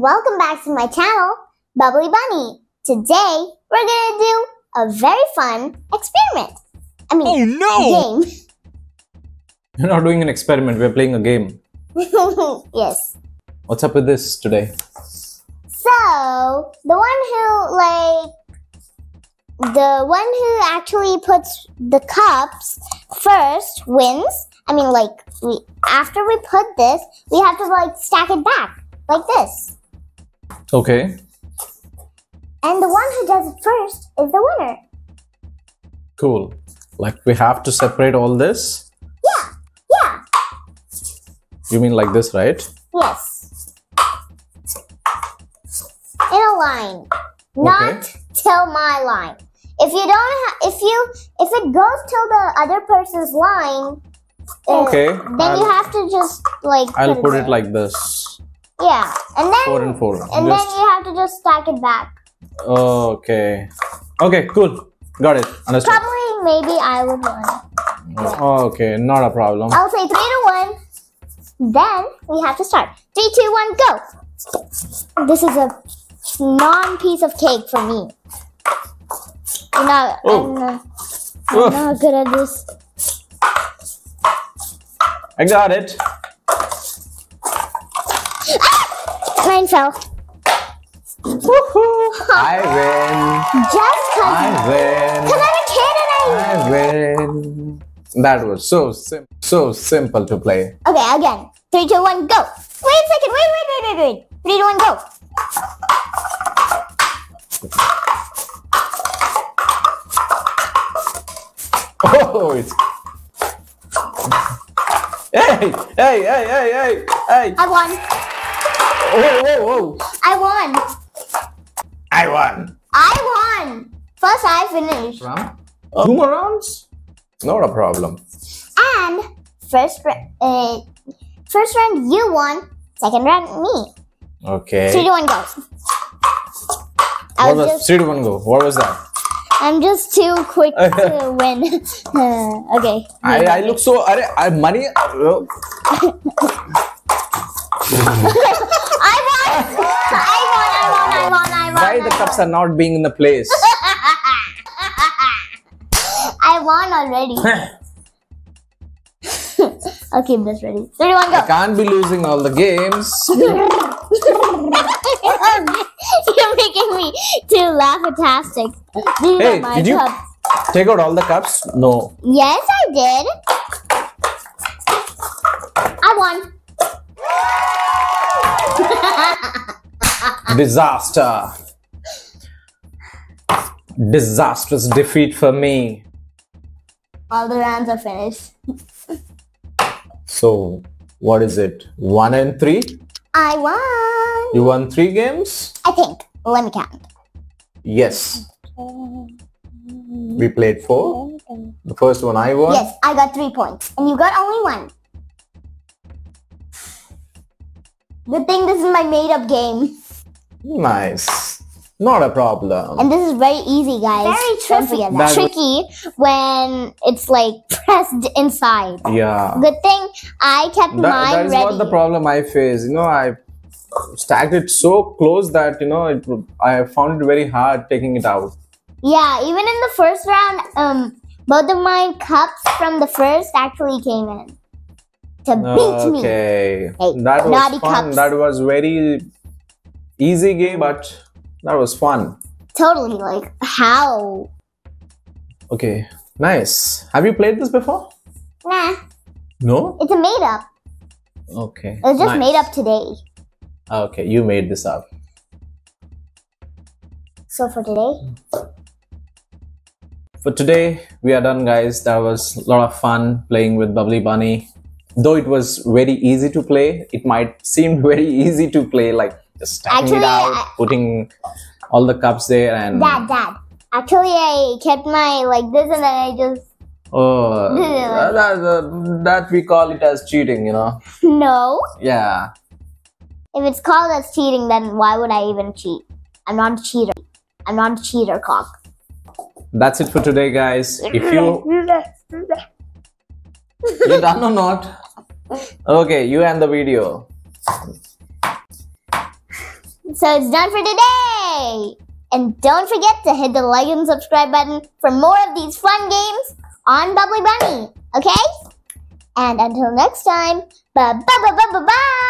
Welcome back to my channel, Bubbly Bunny. Today, we're gonna do a very fun experiment. I mean, Oh no! game. We're not doing an experiment, we're playing a game. yes. What's up with this today? So, the one who, like, the one who actually puts the cups first wins. I mean, like, we after we put this, we have to, like, stack it back, like this. Okay, And the one who does it first is the winner. cool. Like we have to separate all this? Yeah, yeah, You mean like this, right? yes. In a line, not Okay. till my line. If you don't, if you, if it goes till the other person's line, Okay, then you I'll- have to just like. I'll put it like this. Yeah, and then Four and four. and then you have to just stack it back. okay. Okay, cool. Got it. Understood. Probably, maybe I would win. Oh, okay, not a problem. I'll say three to one. Then we have to start. Three, two, one, go. This is a non-piece of cake for me. I'm not, Oh. I'm not, Oh. I'm not good at this. I got it. Ah! Mine fell. Woohoo! I win. Just cause, I win. cause I'm a kid and I. I win. That was so sim- so simple to play. Okay, again. Three, two, one, go. Wait a second. Wait, wait, wait, wait, wait. Three, two, one, go. Oh, it's. Hey, hey, hey, hey, hey, hey! I won. Whoa, whoa, whoa! I won. I won. I won. First, I finished. Round? Two more rounds? Not a problem. And first, uh, first round you won. Second round me. Okay. Three to one go. I What was was just, three to one go? What was that? I'm just too quick to win. Uh, okay. I, I look so. Are, I money. I won. I won. I won. I won. Why the cups are not being in the place? I won already. I'll keep this ready. Three to one I go. can't be losing all the games. You're making me too laugh-tastic. These Hey, my did you cups. take out all the cups? No. Yes, I did. I won. Disaster. Disastrous defeat for me. All the rounds are finished. So, what is it? One and three? I won. You won three games? I think. Let me count. Yes. We played four. The first one I won. Yes, I got three points, and you got only one. Good thing this is my made-up game, Nice. Not a problem. and this is very easy, guys. Very Don't that. That tricky when it's like pressed inside. yeah. Good thing I kept That, mine that is ready. what the problem I face. You know, I stacked it so close that you know it, I found it very hard taking it out. Yeah, even in the first round, um, both of my cups from the first actually came in to beat me. Okay, Hey, that was fun. cups. That was very easy game, mm. but that was fun. Totally, like how? Okay, nice. Have you played this before? Nah, No. it's a made up. Okay. It was just nice. made up today. Okay, you made this up. So for today, For today, we are done, guys. That was a lot of fun playing with Bubbly Bunny. Though it was very easy to play, it might seem very easy to play, like just stacking Actually, it out, I- putting all the cups there, and Dad, Dad. Actually, I kept my like this, and then I just oh, that, that, that we call it as cheating, you know? no. Yeah. If it's called as cheating, then why would I even cheat? I'm not a cheater. I'm not a cheater, cock. That's it for today, guys. If you you done or not? Okay, you end the video. So it's done for today. And don't forget to hit the like and subscribe button for more of these fun games on Bubbly Bunny. Okay? And until next time, bye bye bye bye bye bye.